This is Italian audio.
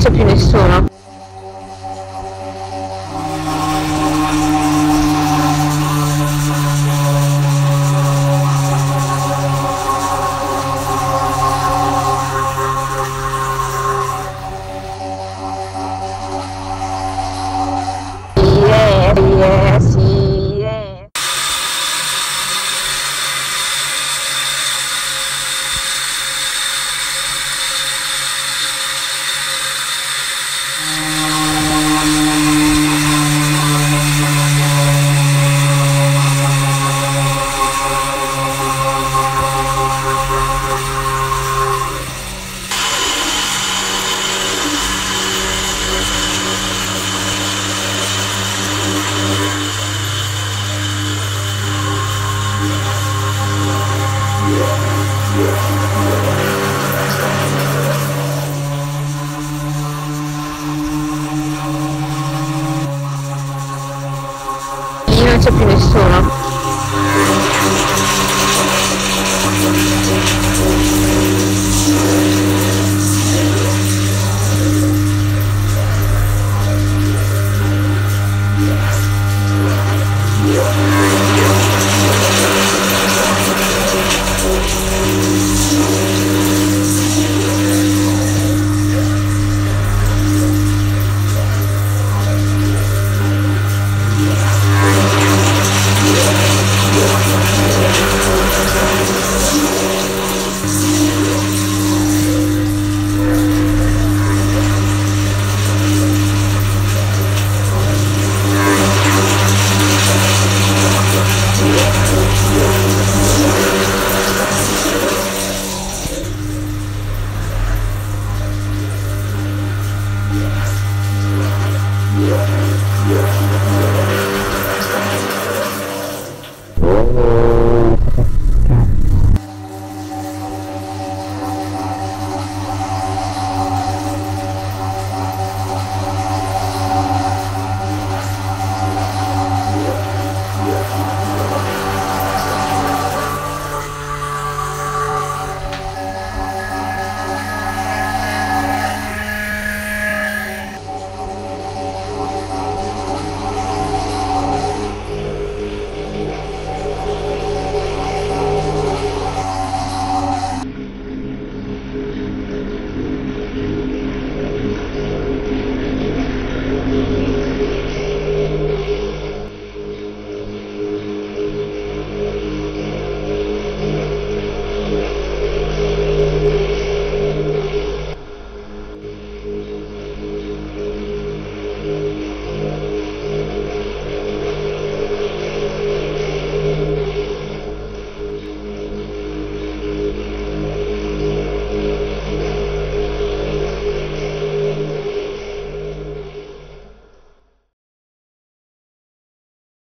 c'è più nessuno. C'è più nessuno.